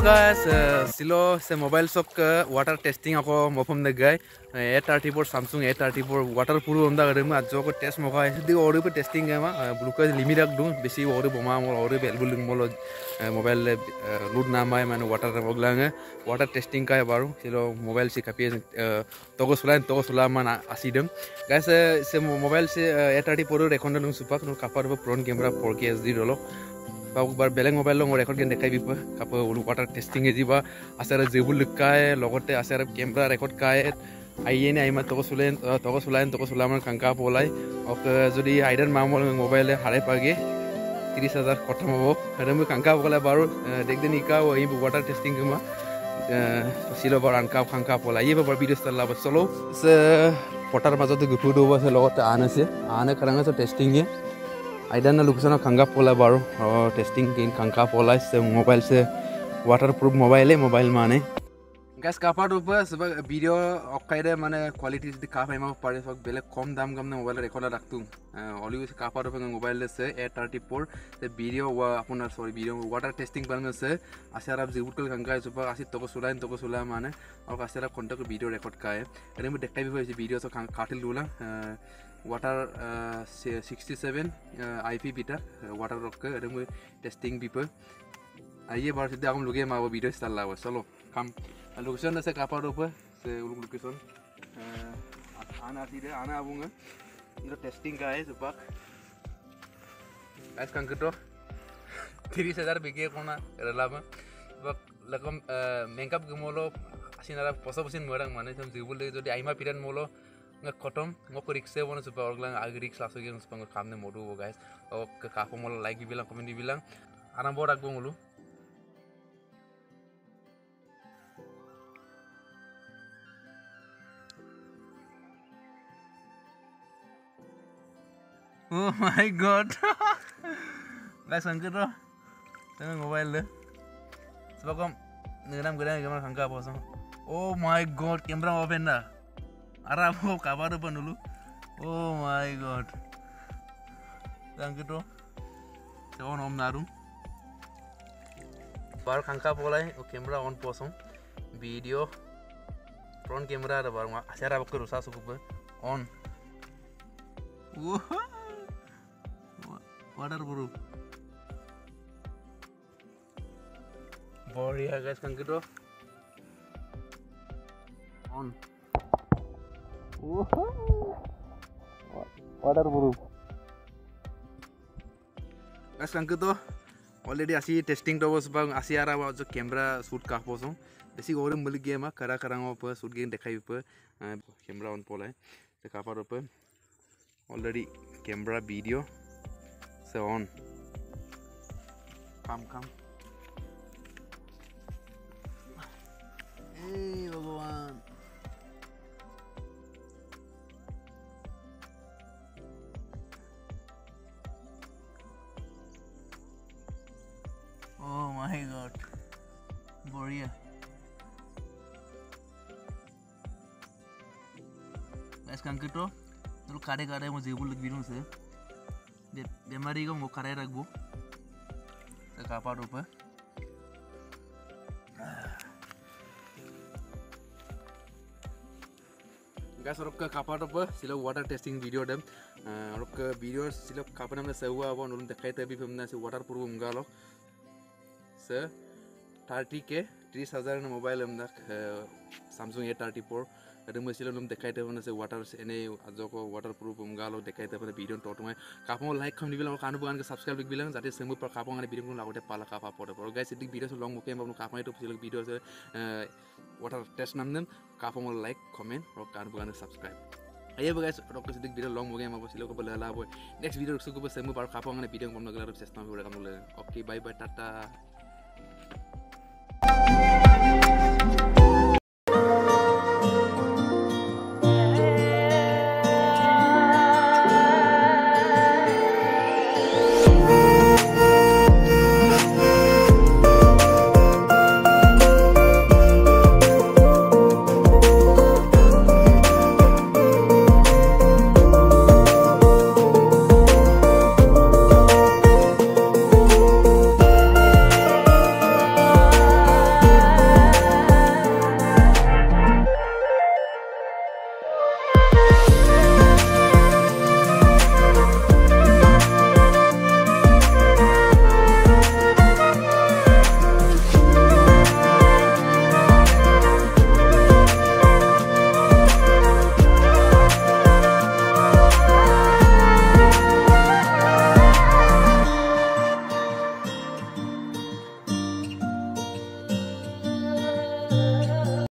Halo guys, uh, silo se mobile sok uh, water testing ako mofum de guy. A34 Samsung A34 water puru onda gare ma jo ko test moka ese di ori pe testing ga ma glucose limit rak du besi ori boma mo ori bel bul mo mobile le load na mai mane water ra boglang water testing ka baru silo mobile si kapi togo sulain togo sula man asidem guys se mobile se A34 rekonda nu supak nu kapar front camera 4K SD dolo বাৰ বেলেগ mobile মোৰ এখন game দেখাই দিব কাপোৰ water testing এজিবা আছে আৰু যিবোৰ লুকাই লগতে আছে আৰু কেমেৰা ৰেকৰ্ড কাই আহি নে আহিমা তক চুলাই তক চুলাই তক চুলাই আমাৰ কাংকা পলাই যদি আইডাৰ মাম মোবাইলে হাৰে পাগে ত্ৰিছ হাজাৰ খতম হ'ব। সেইটো মই কাংকা পলাই বাৰু দেখ ইকাও আহিব ৱাটাৰ টেষ্টিং কিমা ছিল বাৰু আনকা খাংকা পলাই আহিব বাৰু ভিডিঅ' ষ্টাৰ লাভ চলো। পটাৰ মাজতে গুঠি দিব আছে লগতে আন আছে। আনে কাৰণ আছে টেষ্টিঙে আইডানা লোকেশ্যনত কাংকা পলাই বাৰু অঁ টেষ্টিং কিন কাংকা পলাইছে মোবাইল চে ৱাটাৰ মোবাইলে মোবাইল মানে গেছ কাপাৰটো ওপৰত চবক ভিডিঅ' অকাইৰে মানে কোৱালিটি যদি কাপ আহিব পাৰে চব বেলেগ কম দাম কাম মোবাইলত এখনে ৰাখোঁ অলিউজ কাপাৰটো ওপৰত মোবাইল আছে এ থাৰ্টি ফ'ৰ ভিডিঅ' আপোনাৰ চৰি ভিডিঅ' ৱাটাৰ টেষ্টিং পাৰ আছে আছে আৰু যিবোৰ কৰি কাংকা চবক আছে তকে চলাই তকে চলাই মানে আৰু আছে আৰু খন্তেক ভিডিঅ' ৰেকৰ্ড কাৰে এনে মই দেখাই বিষয় হৈছে ভিডিঅ' চব কাটিল দিবলৈ water uh, 67 uh, IP beta uh, water rock ada mu testing pipe aye bar sidda akum luge ma video start la solo kam location se kapar upa se uluk location ana tide ana abunga ilo testing ka hai supak guys kan kedo 30000 bege kona relama bak lakom makeup gumolo asinara poso posin morang mane sam jibul jodi aima piran molo खतम ओ काफो मोला like बिलां comment बिलां आराम बो राखबो मोलु Oh my god. Guys, angkat tu. Tengok mobile tu. Sebab kau ngeram gedang kamera kangka apa sama. Oh my god, kamera open dah. Arab kabar depan dulu oh my god. Thank you to om narum? Bar kanka bolai o oh, kamera on posom video front camera ada bar ma asyara rusak suku sukup on. Water buru ya, guys. गैस concrete on. Proof guys कंके तो already आसी testing तो बस बांग आसी आरा वा जो कैमरा शूट का पोसो बेसी गोरे मिल गया मा करा करा प शूट गेम देखाइ प कैमरा ऑन पोलाय ते कापार प ऑलरेडी कैमरा वीडियो से ऑन काम काम ए মাই গড বঢ়িয়া। বেশ কাংকিটো তোৰ কাৰে কাৰে মই যিবোৰ লিখি দিওঁ আছে বেমাৰী গম মই কাৰে ৰাখিব। কাপাৰটোৰ পৰা গাছ অলপকে কাপাৰ টপ চিলক ৱাটাৰ টেষ্টিং ভিডিঅ' দিম। অলপকে ভিডিঅ'ৰ চিলক কাপোৰ মানে চেওৱা হ'ব নহ'লে দেখাই তাবি ফেম নাই আছে ৱাটাৰ প্ৰুফ মুগা অলপ। আছে। থাৰ্টি কে ত্ৰিছ হাজাৰ মোবাইল এইবিলাক ছামচুং এ থাৰ্টি ফ'ৰ সেইটো মই চিলাম দেখাই থাকিব আছে ৱাটাৰ এনেই আজক ৱাটাৰ প্ৰুফ গাঁও দেখাই থাকিব আছে ভিডিঅ' তত মই কাপোৰ লাইক খাম দিবলৈ আৰু কাণবোৰ কাৰণে ছাবস্ক্ৰাইব লিখিবলৈ যাতে চেম্বু পৰা কাপোৰ কাৰণে ভিডিঅ' লগতে পালে কাপা পৰে আৰু গাইছে ঠিক ভিডিঅ' লং মুখে আপোনাৰ কাপোৰ এইটো ফিচিলে ভিডিঅ' আছে ৱাটাৰ টেষ্ট নাম দিম। কাপোৰ লাইক কমেণ্ট আৰু কাণবোৰ কাৰণে ছাবস্ক্ৰাইব এই বগাইছ ডক্টৰ চিদিক ভিডিঅ' লং মুখে আমাৰ চিলে ক'বলৈ হ'লে হ'ব নেক্সট ভিডিঅ' ৰিক্স কৰিব চেম্বু আৰু কাপোৰ কাৰণে ভিডিঅ' কম লাগিলে আৰু চেষ্টা কৰিবলৈ কামলৈ। Okay bye bye tata. you